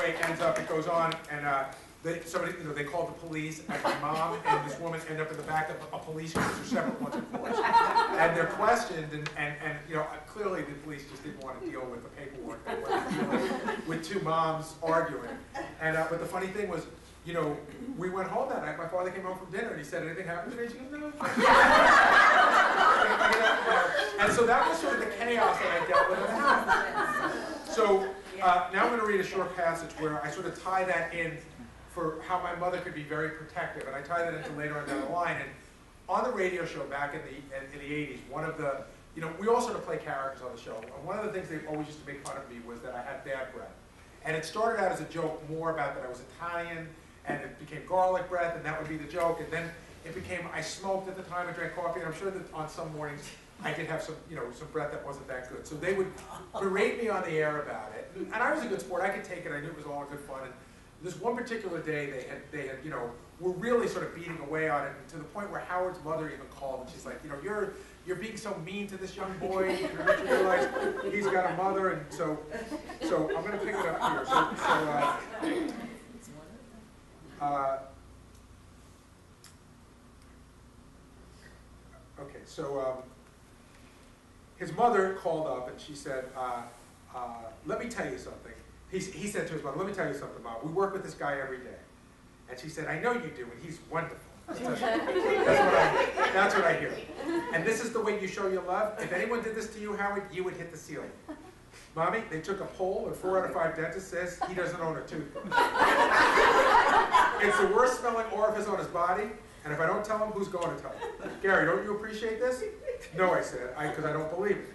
anyway, it ends up, it goes on, and, uh, they, somebody, you know, they called the police, and my mom and this woman end up in the back of a police cruiser, several of course. And they're questioned, and, and, and, you know, clearly the police just didn't want to deal with the paperwork. With two moms arguing. And, uh, but the funny thing was, you know, we went home that night, my father came home from dinner, and he said, anything happened today? She goes, no. And so that was sort of the chaos that I dealt with in the house. So, uh, now I'm gonna read a short passage where I sort of tie that in for how my mother could be very protective, and I tie that into later on down the line. And on the radio show back in the in, in the '80s, one of the you know we all sort of play characters on the show. And one of the things they always used to make fun of me was that I had bad breath, and it started out as a joke more about that I was Italian, and it became garlic breath, and that would be the joke, and then it became I smoked at the time, and drank coffee, and I'm sure that on some mornings I did have some, you know, some breath that wasn't that good. So they would berate me on the air about it, and I was a good sport. I could take it. I knew it was all good fun. And this one particular day, they had, they had, you know, were really sort of beating away on it to the point where Howard's mother even called and she's like, you know, you're, you're being so mean to this young boy. You realize he's got a mother? And so, so I'm going to pick it up here. So, so uh, uh, okay, so um, his mother called up and she said, uh, uh, let me tell you something. He, he said to his mother, let me tell you something, Mom. We work with this guy every day. And she said, I know you do, and he's wonderful. That's, what I, that's what I hear. And this is the way you show your love? If anyone did this to you, Howard, you would hit the ceiling. Mommy, they took a poll, and four out of five dentists says he doesn't own a toothbrush. it's the worst smelling orifice on his body, and if I don't tell him, who's going to tell him? Gary, don't you appreciate this? No, I said, because I, I don't believe it.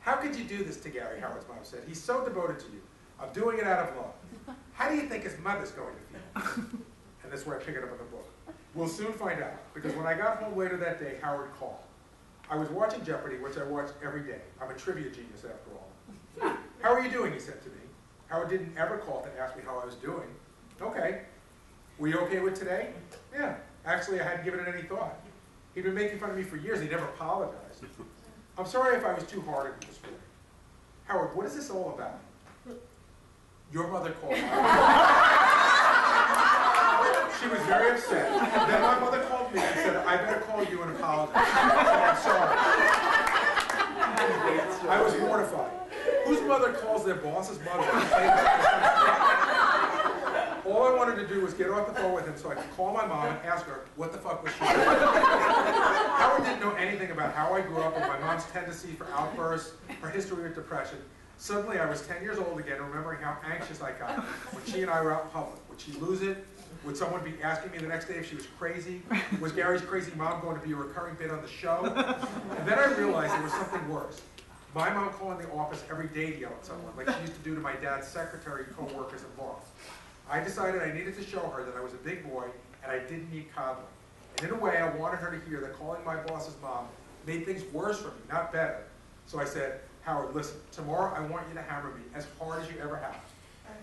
How could you do this to Gary, Howard's mom said. He's so devoted to you. I'm doing it out of love. How do you think his mother's going to feel? And that's where I pick it up in the book. We'll soon find out, because when I got home later that day, Howard called. I was watching Jeopardy, which I watch every day. I'm a trivia genius after all. How are you doing, he said to me. Howard didn't ever call to ask me how I was doing. Okay. Were you okay with today? Yeah. Actually, I hadn't given it any thought. He'd been making fun of me for years. He never apologized. I'm sorry if I was too hard on you this morning. Howard, what is this all about? Your mother called. she was very upset. Then my mother called me and said, I better call you and apologize. I'm sorry. I was mortified. Whose mother calls their boss's mother? All I wanted to do was get off the phone with him so I could call my mom and ask her, what the fuck was she doing? Howard didn't know anything about how I grew up and my mom's tendency for outbursts, her history with depression. Suddenly I was 10 years old again, remembering how anxious I got when she and I were out in public. Would she lose it? Would someone be asking me the next day if she was crazy? Was Gary's crazy mom going to be a recurring bit on the show? And then I realized there was something worse. My mom calling the office every day to yell at someone, like she used to do to my dad's secretary, co-workers, and boss. I decided I needed to show her that I was a big boy and I didn't need coddling. And in a way, I wanted her to hear that calling my boss's mom made things worse for me, not better. So I said, Howard, listen, tomorrow I want you to hammer me as hard as you ever have.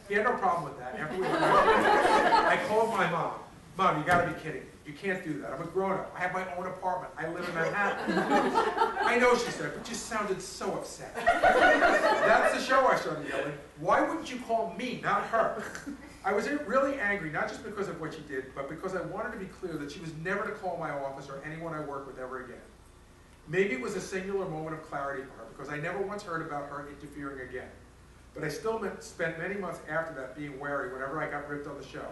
He had no problem with that. After we I called my mom. Mom, you gotta be kidding. You can't do that. I'm a grown-up. I have my own apartment. I live in Manhattan. I know, she said, but you sounded so upset. That's the show I started yelling. Why wouldn't you call me, not her? I was really angry, not just because of what she did, but because I wanted to be clear that she was never to call my office or anyone I work with ever again. Maybe it was a singular moment of clarity for her, because I never once heard about her interfering again. But I still spent many months after that being wary whenever I got ripped on the show.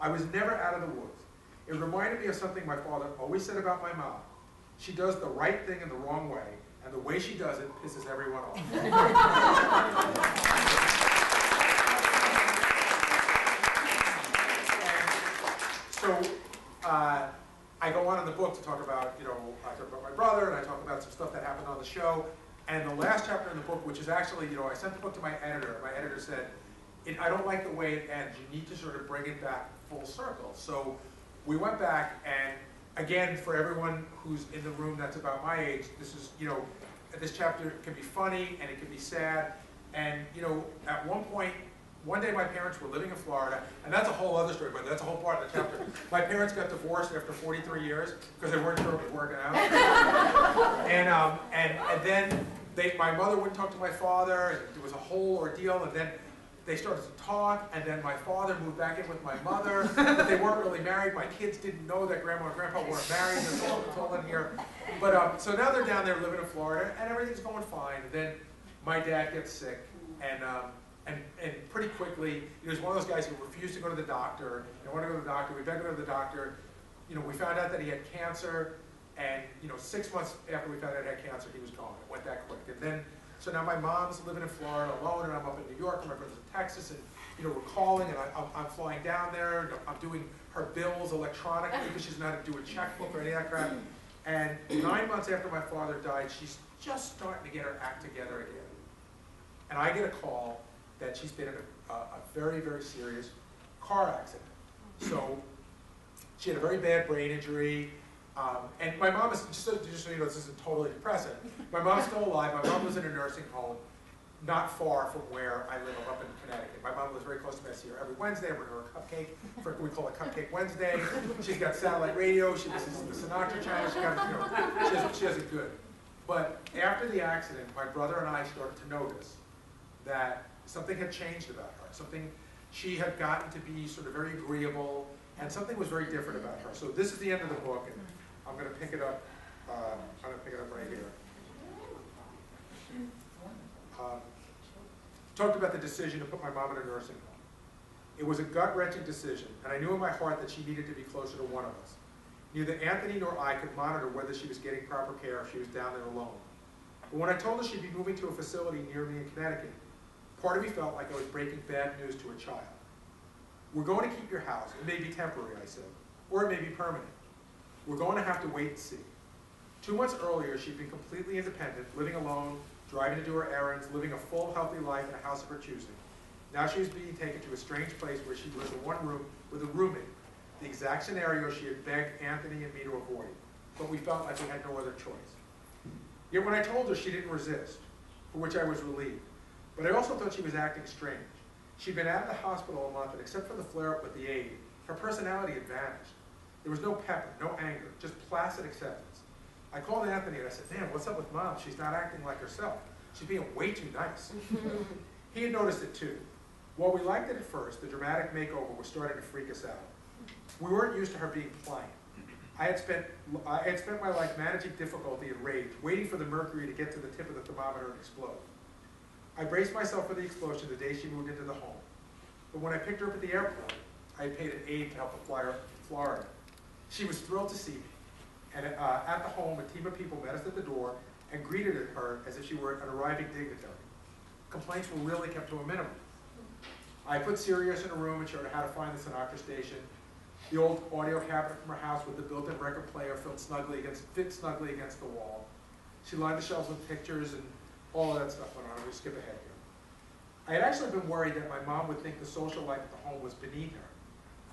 I was never out of the woods. It reminded me of something my father always said about my mom. She does the right thing in the wrong way, and the way she does it pisses everyone off. so uh, I go on in the book to talk about, you know, I talk about my brother and I talk about some stuff that happened on the show. And the last chapter in the book, which is actually, you know, I sent the book to my editor. My editor said, I don't like the way it ends. You need to sort of bring it back full circle. So we went back and again, for everyone who's in the room that's about my age, this is, you know, this chapter can be funny and it can be sad. And, you know, at one point, one day my parents were living in Florida, and that's a whole other story, but that's a whole part of the chapter. my parents got divorced after 43 years because they weren't sure it was working out. and, um, and, and then they, my mother wouldn't talk to my father, and it was a whole ordeal, and then they started to talk, and then my father moved back in with my mother, but they weren't really married. My kids didn't know that grandma and grandpa weren't married. It's all, it's all in here. But um, so now they're down there living in Florida, and everything's going fine. And then my dad gets sick, and um, and and pretty quickly, he was one of those guys who refused to go to the doctor. I want to go to the doctor. We begged to go to the doctor. You know, we found out that he had cancer, and you know, six months after we found out he had cancer, he was gone. It went that quick. And then so now my mom's living in Florida alone, and I'm up in New York, and my brother's in Texas, and you know we're calling, and I, I'm, I'm flying down there, I'm doing her bills electronically because she's not to do a checkbook or any of that crap. And nine months after my father died, she's just starting to get her act together again. And I get a call that she's been in a, a, very, very serious car accident. So she had a very bad brain injury. Um, and my mom is, just so, just so you know, this isn't totally depressing. My mom's still alive. My mom was in a nursing home not far from where I live. Up in Connecticut. My mom lives very close to me. I see her every Wednesday. I bring her a cupcake. For, we call it Cupcake Wednesday. She's got satellite radio. She listens to the Sinatra channel. She, got, you know, she, has, she has it good. But after the accident, my brother and I started to notice that something had changed about her. Something, she had gotten to be sort of very agreeable, and something was very different about her. So this is the end of the book, and I'm going to pick it up. Uh, I'm going to pick it up right here. Um, talked about the decision to put my mom in a nursing home. It was a gut-wrenching decision, and I knew in my heart that she needed to be closer to one of us. Neither Anthony nor I could monitor whether she was getting proper care if she was down there alone. But when I told her she'd be moving to a facility near me in Connecticut, part of me felt like I was breaking bad news to a child. We're going to keep your house. It may be temporary, I said, or it may be permanent. We're going to have to wait and see. Two months earlier, she'd been completely independent, living alone, driving to do her errands, living a full, healthy life in a house of her choosing. Now she was being taken to a strange place where she lived in one room with a roommate, the exact scenario she had begged Anthony and me to avoid. But we felt like we had no other choice. Yet when I told her, she didn't resist, for which I was relieved. But I also thought she was acting strange. She'd been out of the hospital a month, and except for the flare-up with the aide, her personality had vanished. There was no pepper, no anger, just placid acceptance. I called Anthony and I said, man, what's up with mom? She's not acting like herself. She's being way too nice. he had noticed it too. While we liked it at first, the dramatic makeover was starting to freak us out. We weren't used to her being pliant. I had spent I had spent my life managing difficulty and rage, waiting for the mercury to get to the tip of the thermometer and explode. I braced myself for the explosion the day she moved into the home. But when I picked her up at the airport, I paid an aide to help her fly her to Florida. She was thrilled to see me. And uh, at the home, a team of people met us at the door and greeted her as if she were an arriving dignitary. Complaints were really kept to a minimum. I put Sirius in a room and showed her how to find the Sinatra station. The old audio cabinet from her house with the built-in record player snugly against, fit snugly against the wall. She lined the shelves with pictures and all of that stuff went on. I'm going to skip ahead here. I had actually been worried that my mom would think the social life at the home was beneath her,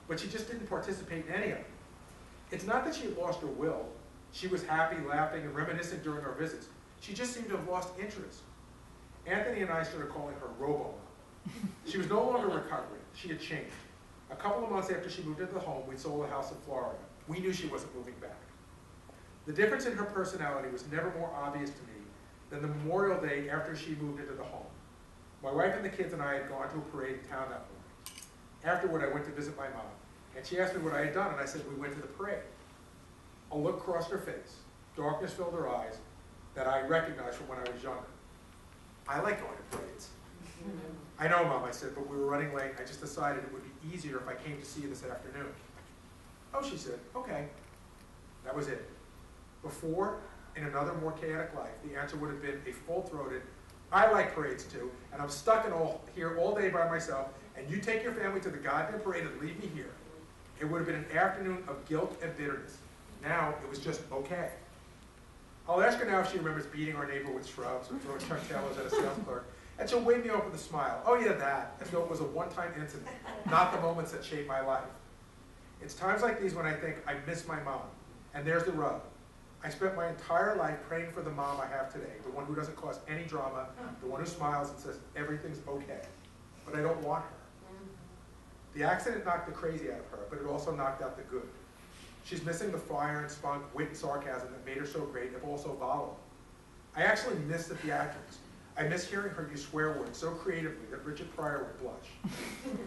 but she just didn't participate in any of it. It's not that she had lost her will. She was happy, laughing, and reminiscing during our visits. She just seemed to have lost interest. Anthony and I started calling her Robo. She was no longer recovering. She had changed. A couple of months after she moved into the home, we sold a house in Florida. We knew she wasn't moving back. The difference in her personality was never more obvious to me than the Memorial Day after she moved into the home. My wife and the kids and I had gone to a parade in town that morning. Afterward, I went to visit my mom, and she asked me what I had done, and I said, we went to the parade. A look crossed her face. Darkness filled her eyes that I recognized from when I was younger. I like going to parades. I know, Mom, I said, but we were running late. I just decided it would be easier if I came to see you this afternoon. Oh, she said, okay. That was it. Before, in another more chaotic life, the answer would have been a full-throated, I like parades too, and I'm stuck in all, here all day by myself, and you take your family to the goddamn parade and leave me here. It would have been an afternoon of guilt and bitterness. Now, it was just okay. I'll ask her now if she remembers beating our neighbor with shrubs or throwing Chuck Taylors at a sales clerk, and she'll wave me off with a smile. Oh yeah, that, as though it was a one-time incident, not the moments that shaped my life. It's times like these when I think I miss my mom, and there's the rub. I spent my entire life praying for the mom I have today, the one who doesn't cause any drama, the one who smiles and says everything's okay. But I don't want her. The accident knocked the crazy out of her, but it also knocked out the good. She's missing the fire and spunk, wit and sarcasm that made her so great, if also volatile. I actually miss the theatrics. I miss hearing her use swear words so creatively that Richard Pryor would blush.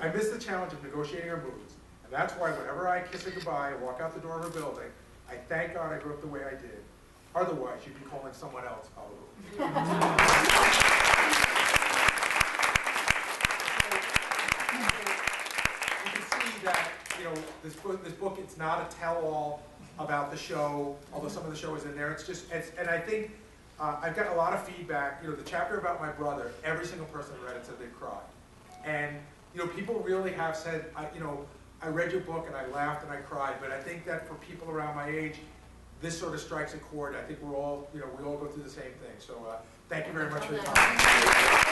I miss the challenge of negotiating her moods, and that's why whenever I kiss her goodbye and walk out the door of her building, I thank God I grew up the way I did. Otherwise, you'd be calling someone else you can see that, you know, this book, this book, it's not a tell-all about the show, although some of the show is in there. It's just, it's, and I think, uh, I've gotten a lot of feedback, you know, the chapter about my brother, every single person who read it said they cried. And, you know, people really have said, I, you know, I read your book and I laughed and I cried, but I think that for people around my age, this sort of strikes a chord. I think we're all, you know, we all go through the same thing. So, uh, thank you very much for your time.